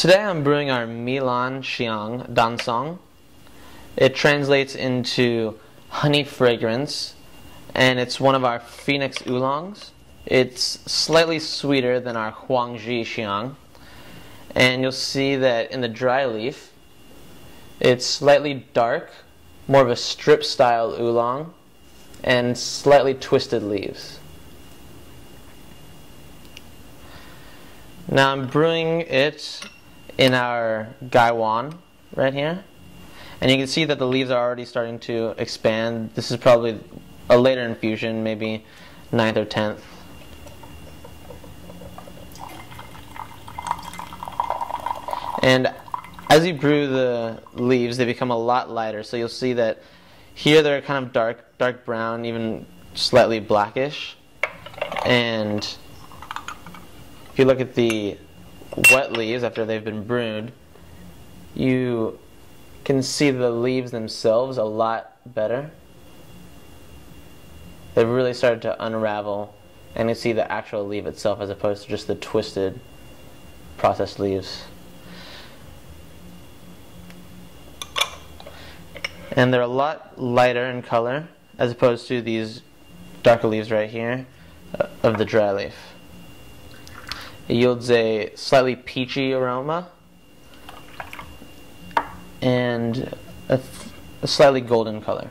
Today I'm brewing our Mi Lan Xiang Dancong. It translates into honey fragrance and it's one of our Phoenix oolongs. It's slightly sweeter than our Huang Zhi Xiang and you'll see that in the dry leaf it's slightly dark, more of a strip style oolong and slightly twisted leaves. Now I'm brewing it in our Gaiwan right here. And you can see that the leaves are already starting to expand. This is probably a later infusion, maybe 9th or 10th. And as you brew the leaves, they become a lot lighter. So you'll see that here they're kind of dark, dark brown, even slightly blackish. And if you look at the wet leaves after they've been brewed, you can see the leaves themselves a lot better. They've really started to unravel and you see the actual leaf itself as opposed to just the twisted processed leaves. And they're a lot lighter in color as opposed to these darker leaves right here uh, of the dry leaf. It yields a slightly peachy aroma and a, a slightly golden color.